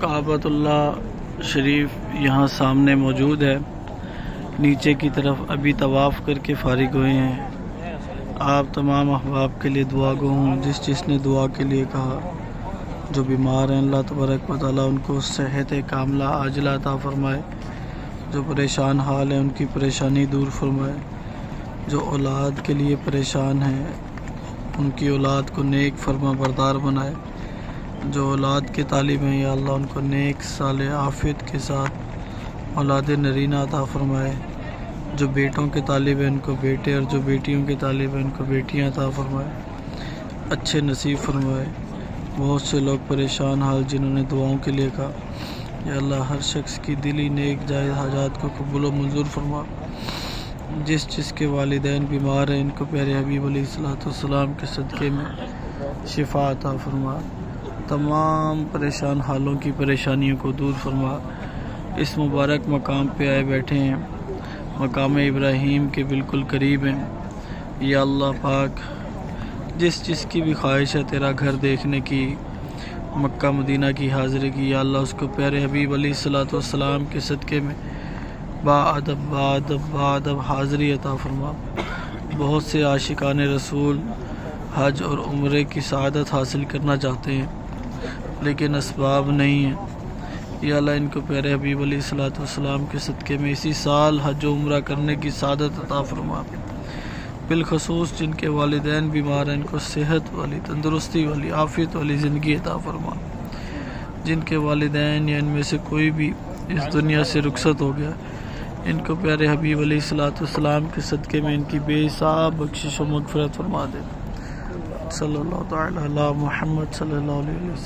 کعبۃ اللہ شریف یہاں سامنے موجود ہے۔ نیچے کی طرف ابھی طواف کر کے فارغ ہوئے ہیں۔ آپ تمام احباب کے لیے دعا گو ہوں۔ جس جس نے دعا کے لیے کہا، جو بیمار ہیں، اللہ تبارک و تعالیٰ ان کو صحت کاملہ عاجلہ عطا فرمائے۔ جو پریشان حال ہیں، ان کی پریشانی دور فرمائے۔ جو اولاد کے لیے پریشان ہیں، ان کی اولاد کو نیک فرما بردار بنائے۔ جو اولاد کے طالب ہیں یا اللہ ان کو نیک سال عافیت کے ساتھ اولاد نرینہ عطا فرمائے۔ جو بیٹوں کے طالب ہیں ان کو بیٹے، اور جو بیٹیوں کے طالب ہیں ان کو بیٹیاں عطا فرمائے۔ اچھے نصیب فرمائے۔ بہت سے لوگ پریشان حال، جنہوں نے دعاؤں کے لیے کہا۔ یا اللہ، ہر شخص کی دلی نیک جائز حاجات کو قبول و منظور فرما۔ جس جس کے والدین بیمار ہیں، ان کو پیارے حبیب علیہ السلاۃ والسلام کے صدقے میں شفا عطا فرما۔ تمام پریشان حالوں کی پریشانیوں کو دور فرما۔ اس مبارک مقام پہ آئے بیٹھے ہیں۔ مقام ابراہیم کے بالکل قریب ہیں۔ یا اللہ پاک، جس جس کی بھی خواہش ہے تیرا گھر دیکھنے کی، مکہ، مدینہ کی حاضری کی، یا اللہ اس کو پیارے حبیب علیہ السلاۃ والسلام کے صدقے میں با ادب با ادب با ادب حاضری عطا فرما۔ بہت سے عاشقان رسول حج اور عمرے کی سعادت حاصل کرنا چاہتے ہیں۔ لیکن اسباب نہیں ہیں۔ یا اللہ ان کو پیارے حبیب علیہ السلاۃ والسلام کے صدقے میں اسی سال حج و عمرہ کرنے کی سعادت عطا فرما۔ بالخصوص جن کے والدین بیمار ہیں، ان کو صحت والی، تندرستی والی، عافیت والی زندگی عطا فرما۔ جن کے والدین یا ان میں سے کوئی بھی اس دنیا سے رخصت ہو گیا، ان کو پیارے حبیب علیہ السلاۃ والسلام کے صدقے میں ان کی بے حساب بخشش و مغفرت فرما دے۔ صلی اللہ تعالی علی محمد صلی اللہ علیہ وسلم۔